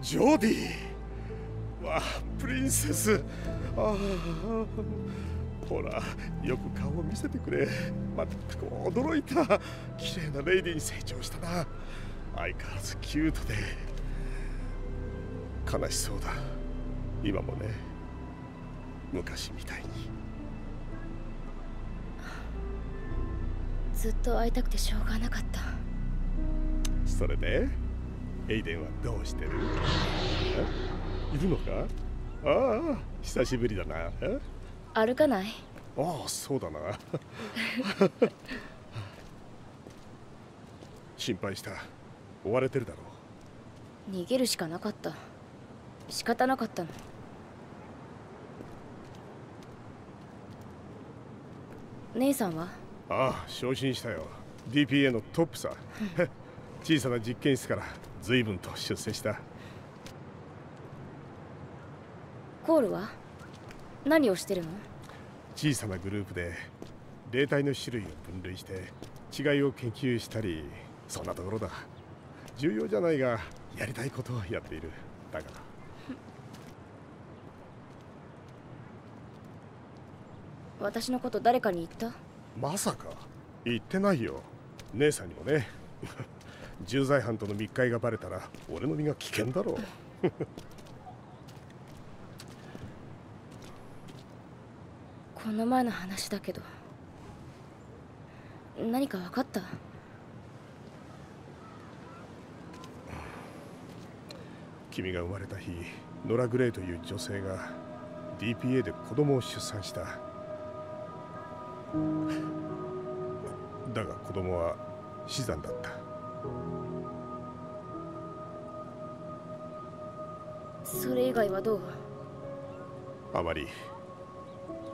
ジョディ。わあプリンセス。ああ。ほらよく顔を見せてくれ。まったく驚いた。綺麗なレイディに成長したな。相変わらずキュートで。悲しそうだ。今もね。昔みたいに。ずっと会いたくてしょうがなかった。それで？エイデンはどうしてる？いるのか？ああ久しぶりだな。歩かない？ああそうだな。心配した。追われてるだろう。逃げるしかなかった。仕方なかったの。姉さんは？ああ昇進したよ。DPA のトップさ 小さな実験室から随分と出世した。コールは？何をしてるの？小さなグループで霊体の種類を分類して違いを研究したりそんなところだ。重要じゃないがやりたいことをやっている。だから 私のこと誰かに言った？まさか。言ってないよ。姉さんにもね重罪犯との密会がバレたら俺の身が危険だろう。この前の話だけど何か分かった？君が生まれた日ノラ・グレイという女性が DPA で子供を出産した。だが子供は死産だったそれ以外はどう？あまり。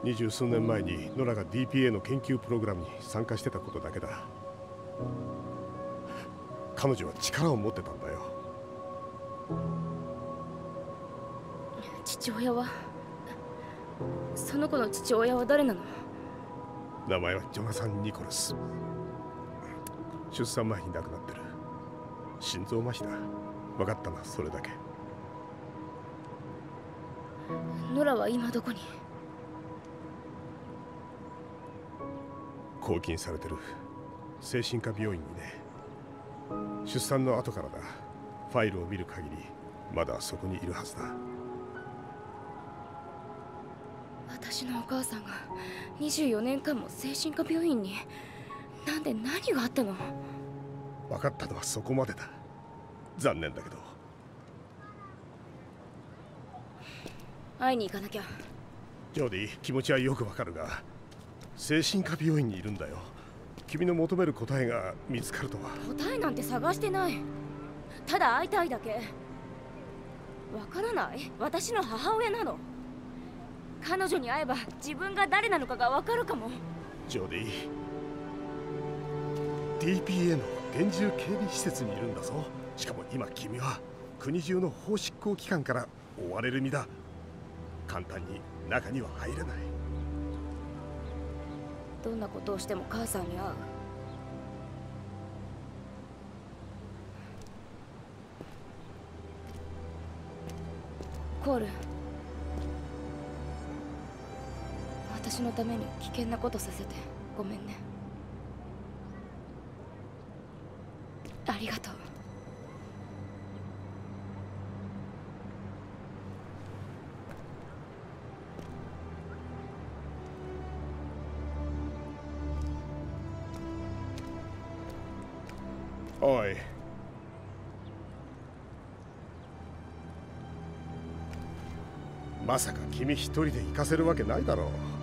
二十数年前にノラが DPA の研究プログラムに参加してたことだけだ。彼女は力を持ってたんだよ。父親は？その子の父親は誰なの？名前はジョナサン・ニコラス。出産前に亡くなってる心臓麻痺だ。分かったなそれだけ。ノラは今どこに？拘禁されてる。精神科病院にね。出産の後からだ。ファイルを見る限りまだそこにいるはずだ。私のお母さんが24年間も精神科病院に。なんで何があったの？分かったのはそこまでだ。残念だけど。会いに行かなきゃ。ジョーディ気持ちはよくわかるが精神科病院にいるんだよ。君の求める答えが見つかるとは。答えなんて探してない。ただ会いたいだけ。わからない？私の母親なの？彼女に会えば自分が誰なのかがわかるかも。ジョーディ DPA の厳重警備施設にいるんだぞ。しかも今君は国中の法執行機関から追われる身だ。簡単に中には入れない。どんなことをしても母さんに会う。コール。私のために危険なことさせて。ごめんねありがとう。おい。まさか君一人で行かせるわけないだろう。